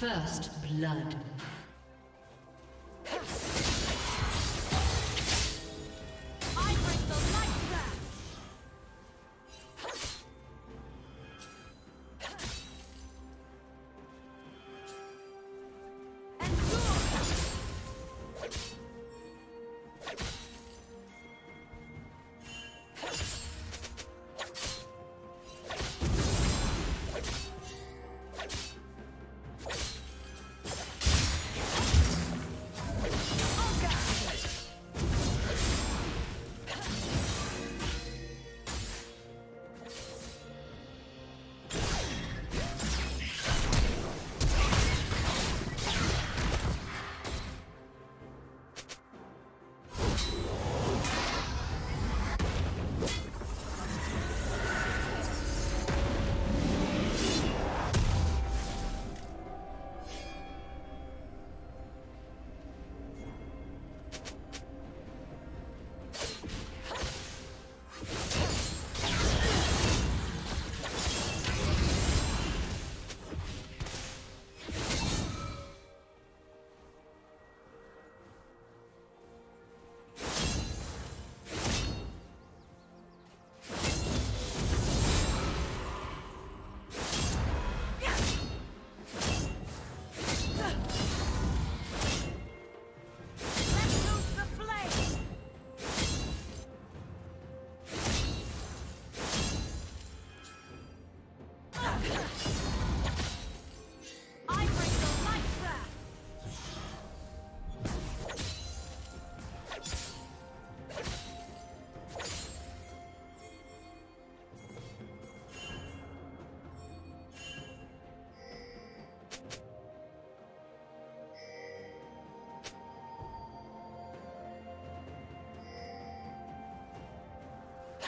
First blood.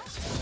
Yeah.